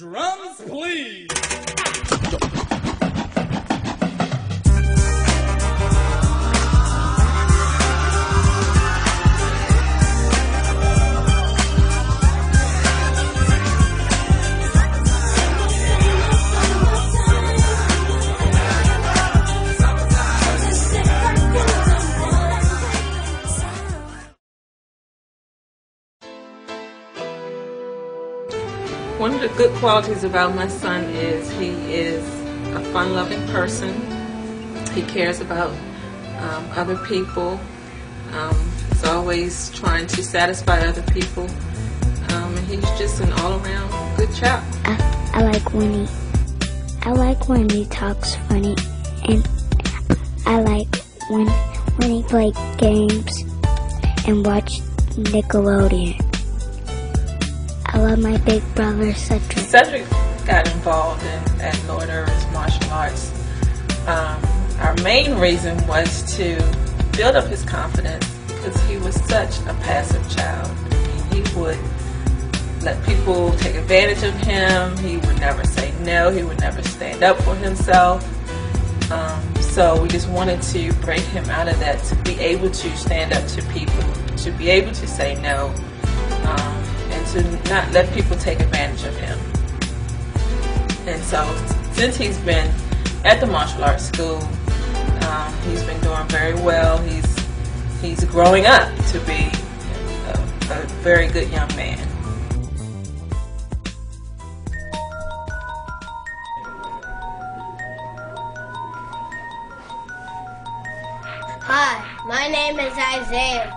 Drums, please. One of the good qualities about my son is he is a fun-loving person. He cares about um, other people. Um, he's always trying to satisfy other people. Um, and he's just an all-around good child. I, I like when he I like when he talks funny and I like when when he plays games and watch Nickelodeon. I love my big brother Cedric. Cedric got involved in at Lloyd Irvin's martial arts. Um, our main reason was to build up his confidence because he was such a passive child. He would let people take advantage of him. He would never say no. He would never stand up for himself. Um, so we just wanted to break him out of that to be able to stand up to people, to be able to say no, to not let people take advantage of him. And so since he's been at the martial arts school, um, he's been doing very well. He's he's growing up to be a, a very good young man. Hi, my name is Isaiah.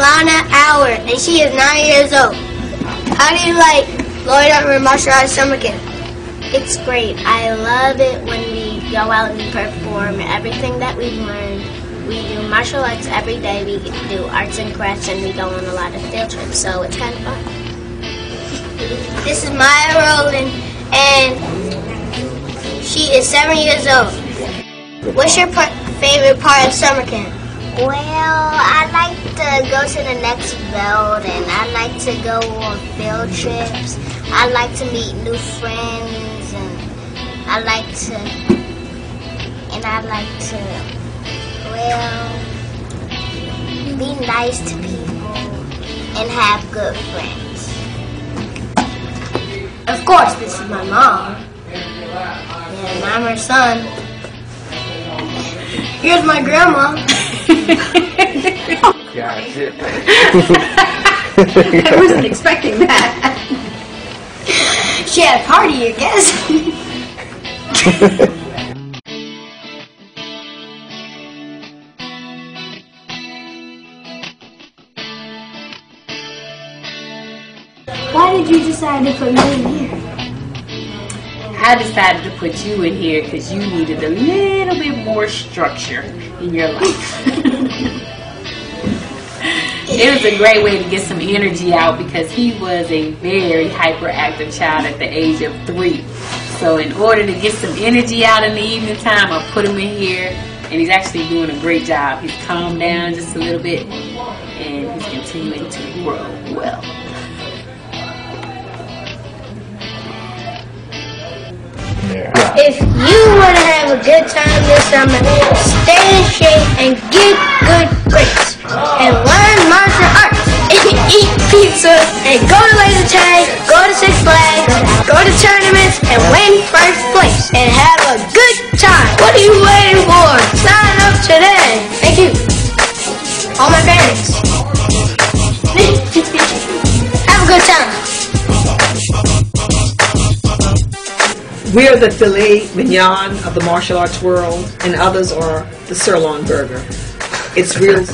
Alana Howard, and she is nine years old. How do you like Lloyd Irvin Martial Arts Summer Camp? It's great. I love it when we go out and perform everything that we've learned. We do martial arts every day. We do arts and crafts, and we go on a lot of field trips. So it's kind of fun. This is Maya Rowland, and she is seven years old. What's your favorite part of summer camp? Well, I like to go to the next and I like to go on field trips. I like to meet new friends, and I like to, and I like to, well, be nice to people and have good friends. Of course, this is my mom. And I'm her son. Here's my grandma. I wasn't expecting that. She had a party, I guess. Why did you decide to put me in here? I decided to put you in here because you needed a little bit more structure in your life. it was a great way to get some energy out because he was a very hyperactive child at the age of three. So in order to get some energy out in the evening time, I put him in here, and he's actually doing a great job. He's calmed down just a little bit, and he's continuing to grow well. If you want to have a good time this summer, stay in shape and get good grades. And learn martial arts. And eat pizza and go to laser tag, go to Six Flags, go to tournaments and win first place. And have a good time. What are you waiting We are the filet mignon of the martial arts world, and others are the sirloin burger. It's real.